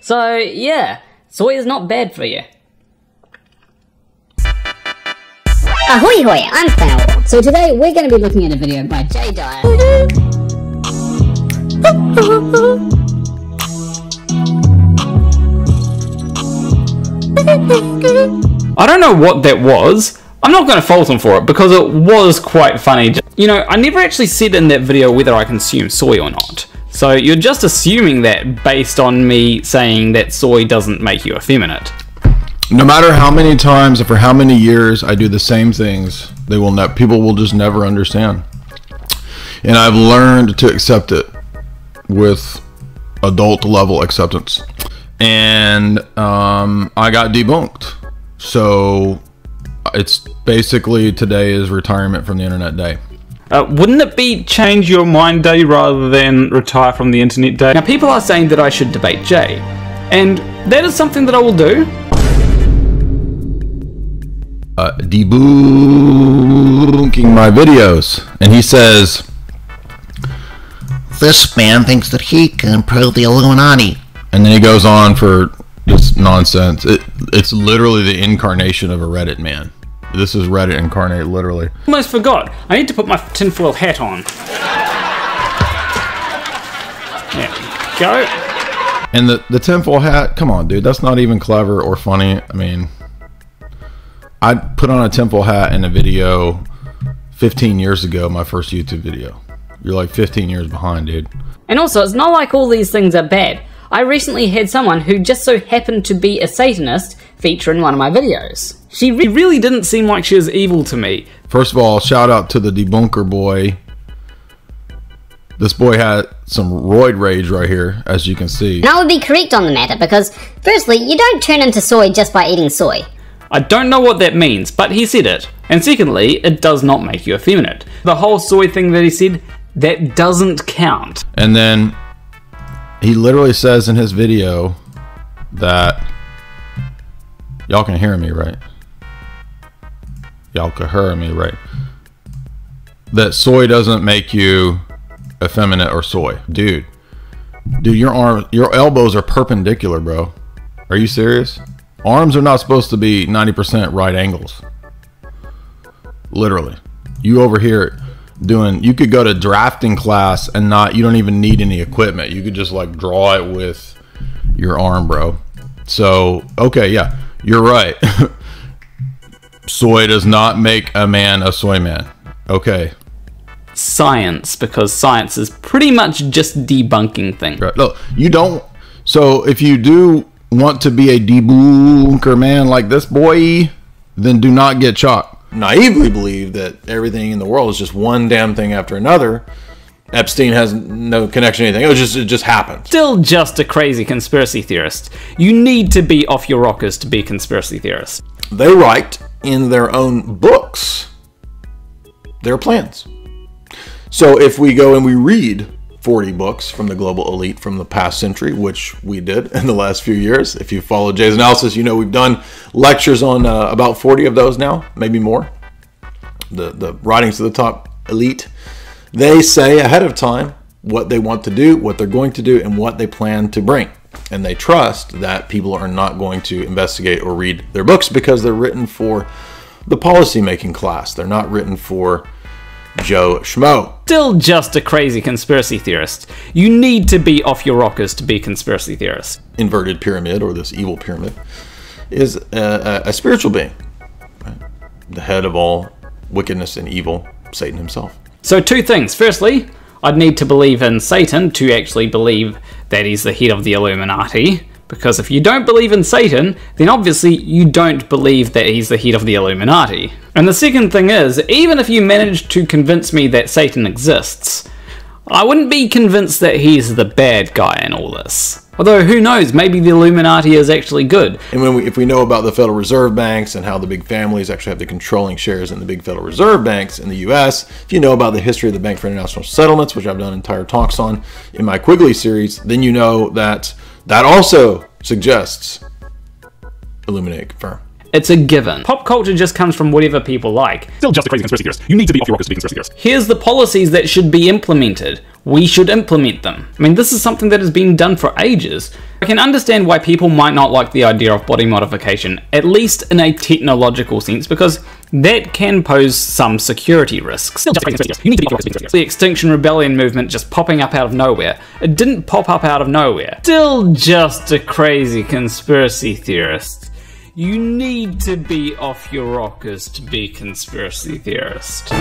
So, yeah, soy is not bad for you. Ahoy hoy, I'm Fowl. So today we're going to be looking at a video by Jay Dyer. I don't know what that was. I'm not going to fault him for it because it was quite funny. You know, I never actually said in that video whether I consume soy or not. So you're just assuming that based on me saying that soy doesn't make you effeminate. No matter how many times or for how many years I do the same things, they will not. People will just never understand. And I've learned to accept it with adult level acceptance. And um, I got debunked. So it's basically today is retirement from the internet day. Uh, wouldn't it be change your mind day rather than retire from the internet day? Now, people are saying that I should debate Jay, and that is something that I will do. Uh, debunking my videos, and he says, This man thinks that he can improve the Illuminati. and then he goes on for just nonsense. It, it's literally the incarnation of a Reddit man. This is Reddit incarnate, literally. Almost forgot. I need to put my tinfoil hat on. Yeah. go. And the the tinfoil hat, come on, dude, that's not even clever or funny. I mean, I put on a tinfoil hat in a video 15 years ago, my first YouTube video. You're like 15 years behind, dude. And also, it's not like all these things are bad. I recently had someone who just so happened to be a Satanist feature in one of my videos. She re- really didn't seem like she was evil to me. First of all, shout out to the debunker boy. This boy had some roid rage right here, as you can see. And I would be correct on the matter because, firstly, you don't turn into soy just by eating soy. I don't know what that means, but he said it. And secondly, it does not make you effeminate. The whole soy thing that he said, that doesn't count. And then he literally says in his video that y'all can hear me, right? Y'all can hear me, right? That soy doesn't make you effeminate or soy. Dude. Dude, your arm your elbows are perpendicular, bro. Are you serious? Arms are not supposed to be 90% right angles. Literally. You over here doing you could go to drafting class and not you don't even need any equipment you could just like draw it with your arm bro so okay yeah you're right soy does not make a man a soy man okay Science, because science is pretty much just debunking things. right. look you don't so if you do want to be a debunker man like this boy then do not get chalk naively believe that everything in the world is just one damn thing after another. Epstein has no connection to anything. It was just it just happened. Still just a crazy conspiracy theorist. You need to be off your rockers to be a conspiracy theorist. They write in their own books their plans. So if we go and we read 40 books from the global elite from the past century, which we did in the last few years. If you follow Jay's analysis, you know we've done lectures on uh, about 40 of those now, maybe more. The, the writings of the top elite. They say ahead of time what they want to do, what they're going to do, and what they plan to bring. And they trust that people are not going to investigate or read their books because they're written for the policymaking class. They're not written for Joe Schmo. Still just a crazy conspiracy theorist. You need to be off your rockers to be a conspiracy theorist. inverted pyramid or this evil pyramid is a, a, a spiritual being, right? the head of all wickedness and evil, Satan himself. So, two things. Firstly, I'd need to believe in Satan to actually believe that he's the head of the Illuminati. Because if you don't believe in Satan, then obviously you don't believe that he's the head of the Illuminati. And the second thing is, even if you managed to convince me that Satan exists, I wouldn't be convinced that he's the bad guy in all this. Although, who knows, maybe the Illuminati is actually good. And when we, if we know about the Federal Reserve banks and how the big families actually have the controlling shares in the big Federal Reserve banks in the U.S., if you know about the history of the Bank for International Settlements, which I've done entire talks on in my Quigley series, then you know that that also suggests Illuminati confirm. It's a given. Pop culture just comes from whatever people like. Still just a crazy conspiracy theorist. You need to be off your rockers to be a conspiracy theorist. Here's the policies that should be implemented. We should implement them. I mean, this is something that has been done for ages. I can understand why people might not like the idea of body modification, at least in a technological sense, because that can pose some security risks. Still justifying conspiracy theorists. You need to be authorized to be a conspiracy The Extinction Rebellion movement just popping up out of nowhere. It didn't pop up out of nowhere. Still just a crazy conspiracy theorist. You need to be off your rockers to be a conspiracy theorist.